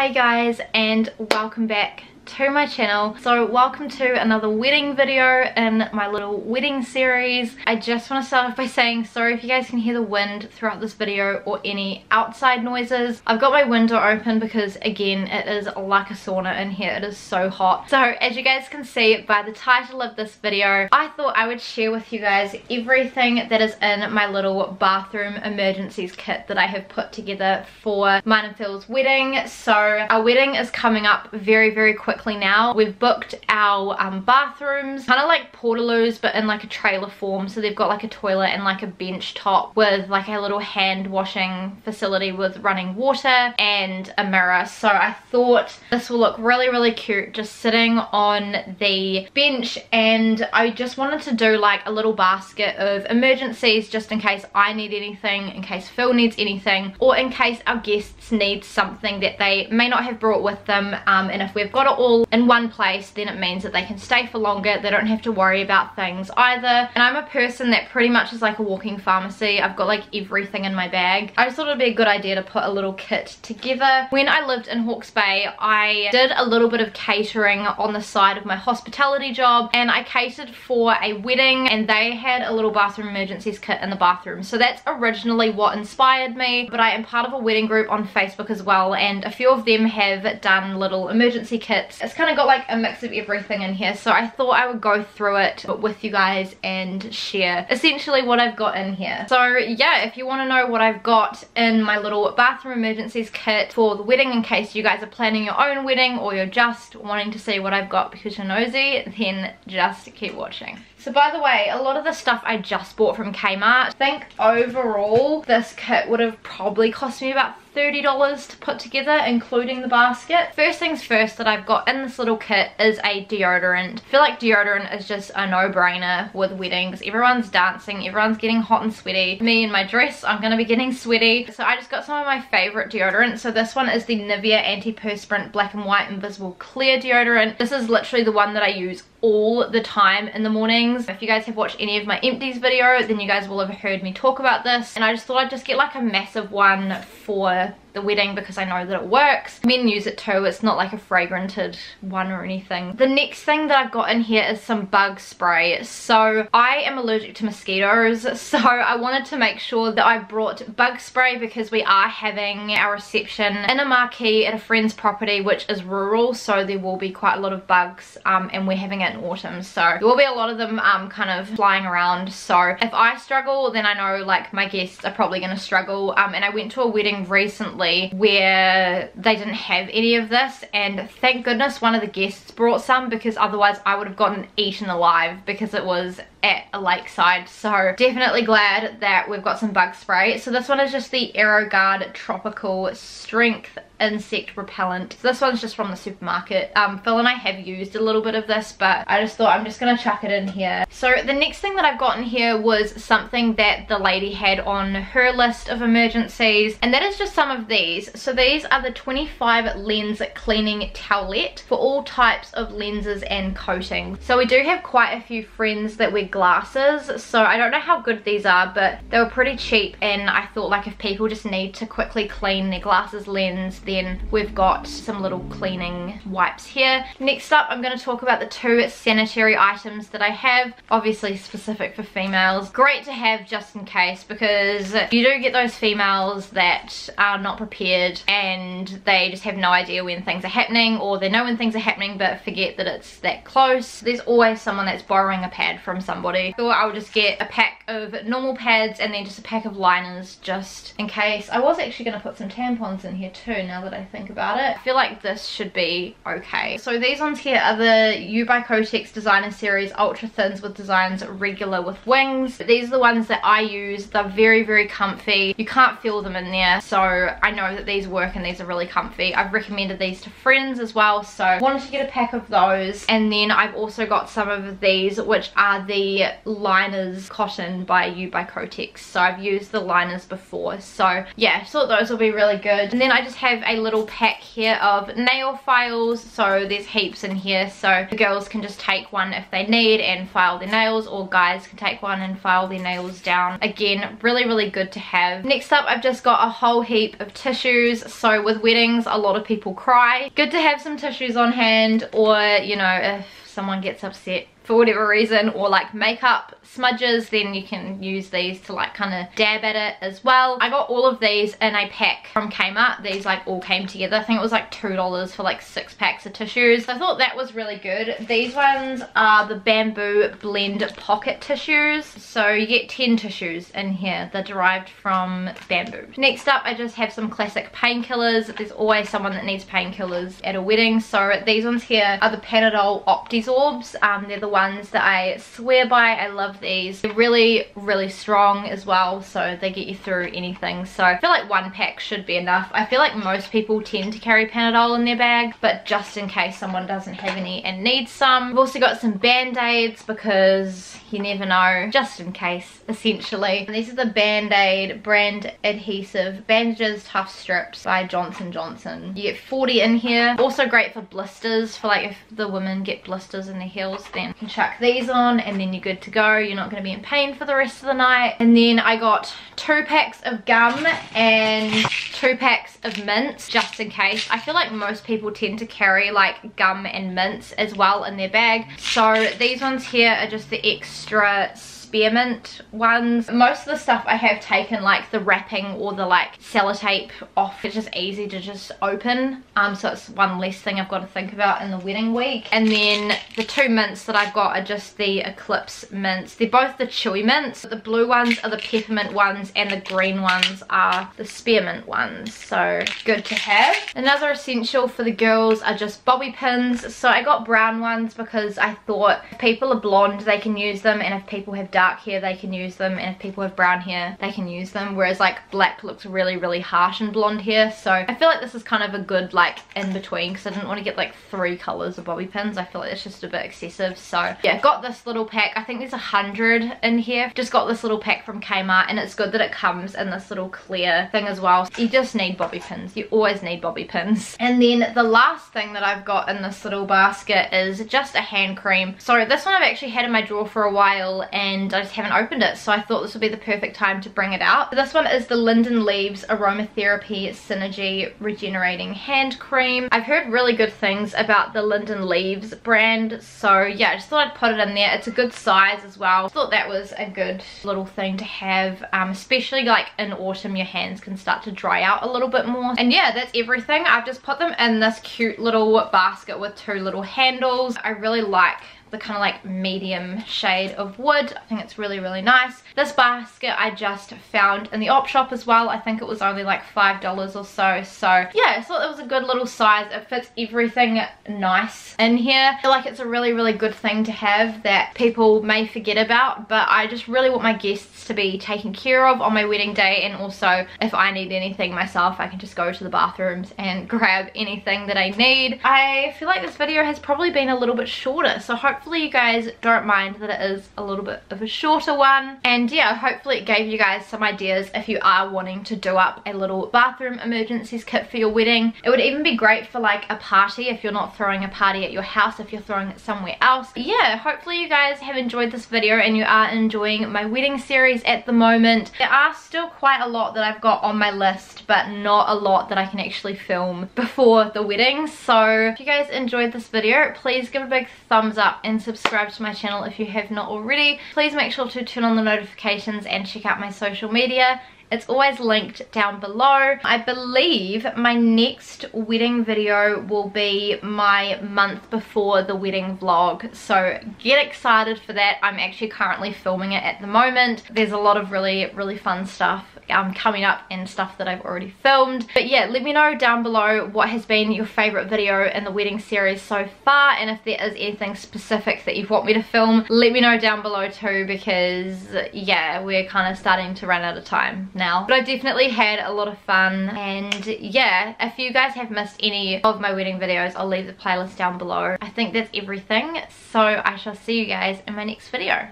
Hi guys and welcome back to my channel. So welcome to another wedding video in my little wedding series. I just want to start off by saying sorry if you guys can hear the wind throughout this video or any outside noises. I've got my window open because again it is like a sauna in here. It is so hot. So as you guys can see by the title of this video i thought i would share with you guys everything that is in my little bathroom emergencies kit that i have put together for mine and phil's wedding. So our wedding is coming up very very quickly quickly now. We've booked our um, bathrooms, kind of like portaloos but in like a trailer form. So they've got like a toilet and like a bench top with like a little hand washing facility with running water and a mirror. So I thought this will look really really cute just sitting on the bench and I just wanted to do like a little basket of emergencies just in case I need anything, in case Phil needs anything or in case our guests need something that they may not have brought with them um, and if we've got it all in one place then it means that they can stay for longer. They don't have to worry about things either. And I'm a person that pretty much is like a walking pharmacy. I've got like everything in my bag. I just thought it'd be a good idea to put a little kit together. When I lived in Hawke's Bay I did a little bit of catering on the side of my hospitality job and I catered for a wedding and they had a little bathroom emergencies kit in the bathroom. So that's originally what inspired me but I am part of a wedding group on Facebook as well and a few of them have done little emergency kits it's kind of got like a mix of everything in here so I thought I would go through it with you guys and share essentially what I've got in here. So yeah if you want to know what I've got in my little bathroom emergencies kit for the wedding in case you guys are planning your own wedding or you're just wanting to see what I've got because you're nosy then just keep watching. So by the way, a lot of the stuff I just bought from Kmart, I think overall this kit would have probably cost me about $30 to put together including the basket. First things first that I've got in this little kit is a deodorant. I feel like deodorant is just a no-brainer with weddings. Everyone's dancing, everyone's getting hot and sweaty. Me in my dress, I'm going to be getting sweaty. So I just got some of my favorite deodorant. So this one is the Nivea Antiperspirant Black and White Invisible Clear Deodorant. This is literally the one that I use all the time in the mornings. If you guys have watched any of my empties video, then you guys will have heard me talk about this. And I just thought I'd just get like a massive one for the wedding because I know that it works. Men use it too, it's not like a fragranted one or anything. The next thing that I've got in here is some bug spray. So I am allergic to mosquitoes so I wanted to make sure that I brought bug spray because we are having our reception in a marquee at a friend's property which is rural so there will be quite a lot of bugs um, and we're having it in autumn. So there will be a lot of them um, kind of flying around. So if I struggle then I know like my guests are probably going to struggle. Um, and I went to a wedding recently where they didn't have any of this. And thank goodness one of the guests brought some because otherwise I would have gotten eaten alive because it was at a lakeside so definitely glad that we've got some bug spray so this one is just the aerogard tropical strength insect repellent. So this one's just from the supermarket. Um, Phil and I have used a little bit of this, but I just thought I'm just to chuck it in here. So the next thing that I've gotten here was something that the lady had on her list of emergencies, and that is just some of these. So these are the 25 lens cleaning towelette for all types of lenses and coatings. So we do have quite a few friends that wear glasses, so I don't know how good these are, but they were pretty cheap, and I thought like if people just need to quickly clean their glasses lens, then we've got some little cleaning wipes here. Next up, I'm going to talk about the two sanitary items that I have, obviously specific for females. Great to have just in case because you do get those females that are not prepared and they just have no idea when things are happening or they know when things are happening but forget that it's that close. There's always someone that's borrowing a pad from somebody. So I would just get a pack of normal pads and then just a pack of liners just in case. I was actually going to put some tampons in here too now that I think about it. I feel like this should be okay. So these ones here are the U by Kotex Designer Series Ultra Thins with designs regular with wings. These are the ones that I use. They're very, very comfy. You can't feel them in there. So I know that these work and these are really comfy. I've recommended these to friends as well. So I wanted to get a pack of those. And then I've also got some of these which are the liners cotton by U by Kotex. So I've used the liners before. So yeah, I thought those will be really good. And then I just have a little pack here of nail files. So there's heaps in here. So the girls can just take one if they need and file their nails or guys can take one and file their nails down. Again, really, really good to have. Next up, I've just got a whole heap of tissues. So with weddings, a lot of people cry. Good to have some tissues on hand or, you know, if someone gets upset for whatever reason or like makeup smudges then you can use these to like kind of dab at it as well. I got all of these in a pack from kmart. These like all came together. I think it was like two dollars for like six packs of tissues. I thought that was really good. These ones are the bamboo blend pocket tissues. So you get 10 tissues in here they're derived from bamboo. Next up i just have some classic painkillers. There's always someone that needs painkillers at a wedding. So these ones here are the panadol optizorbs um, they're the ones that i swear by i love these. They're really, really strong as well, so they get you through anything. So I feel like one pack should be enough. I feel like most people tend to carry Panadol in their bag, but just in case someone doesn't have any and needs some. I've also got some Band-Aids because you never know, just in case, essentially. And these are the Band-Aid brand adhesive bandages tough strips by Johnson Johnson. You get 40 in here. Also great for blisters, for like if the women get blisters in their heels, then you can chuck these on and then you're good to go. You're not going to be in pain for the rest of the night. And then I got two packs of gum and two packs of mints just in case. I feel like most people tend to carry like gum and mints as well in their bag. So these ones here are just the extra stress spearmint ones. Most of the stuff I have taken like the wrapping or the like sellotape off. It's just easy to just open. Um, so it's one less thing I've got to think about in the wedding week. And then the two mints that I've got are just the Eclipse mints. They're both the chewy mints. The blue ones are the peppermint ones and the green ones are the spearmint ones. So good to have. Another essential for the girls are just bobby pins. So I got brown ones because I thought if people are blonde they can use them and if people have dark dark hair they can use them. And if people have brown hair they can use them. Whereas like black looks really really harsh in blonde hair. So I feel like this is kind of a good like in between because I didn't want to get like three colors of bobby pins. I feel like it's just a bit excessive. So yeah got this little pack. I think there's a hundred in here. Just got this little pack from Kmart and it's good that it comes in this little clear thing as well. You just need bobby pins. You always need bobby pins. And then the last thing that I've got in this little basket is just a hand cream. So this one I've actually had in my drawer for a while and and I just haven't opened it so I thought this would be the perfect time to bring it out. This one is the Linden Leaves Aromatherapy Synergy Regenerating Hand Cream. I've heard really good things about the Linden Leaves brand so yeah I just thought I'd put it in there. It's a good size as well. I thought that was a good little thing to have um, especially like in autumn your hands can start to dry out a little bit more and yeah that's everything. I've just put them in this cute little basket with two little handles. I really like the kind of like medium shade of wood. I think it's really, really nice. This basket I just found in the op shop as well. I think it was only like $5 or so. So yeah, I thought it was a good little size. It fits everything nice in here. I feel like it's a really, really good thing to have that people may forget about. But I just really want my guests to be taken care of on my wedding day. And also if I need anything myself, I can just go to the bathrooms and grab anything that I need. I feel like this video has probably been a little bit shorter. So hope hopefully you guys don't mind that it is a little bit of a shorter one. And yeah hopefully it gave you guys some ideas if you are wanting to do up a little bathroom emergencies kit for your wedding. It would even be great for like a party if you're not throwing a party at your house if you're throwing it somewhere else. Yeah hopefully you guys have enjoyed this video and you are enjoying my wedding series at the moment. There are still quite a lot that I've got on my list but not a lot that I can actually film before the wedding. So if you guys enjoyed this video please give a big thumbs up and subscribe to my channel if you have not already. Please make sure to turn on the notifications and check out my social media. It's always linked down below. I believe my next wedding video will be my month before the wedding vlog. So get excited for that. I'm actually currently filming it at the moment. There's a lot of really, really fun stuff um, coming up and stuff that I've already filmed. But yeah, let me know down below what has been your favourite video in the wedding series so far and if there is anything specific that you want me to film, let me know down below too because yeah, we're kind of starting to run out of time now. But I definitely had a lot of fun and yeah, if you guys have missed any of my wedding videos, I'll leave the playlist down below. I think that's everything, so I shall see you guys in my next video.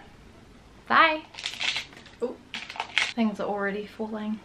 Bye. Ooh, things are already falling.